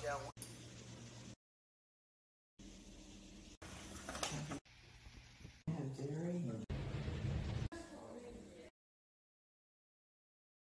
que é a única.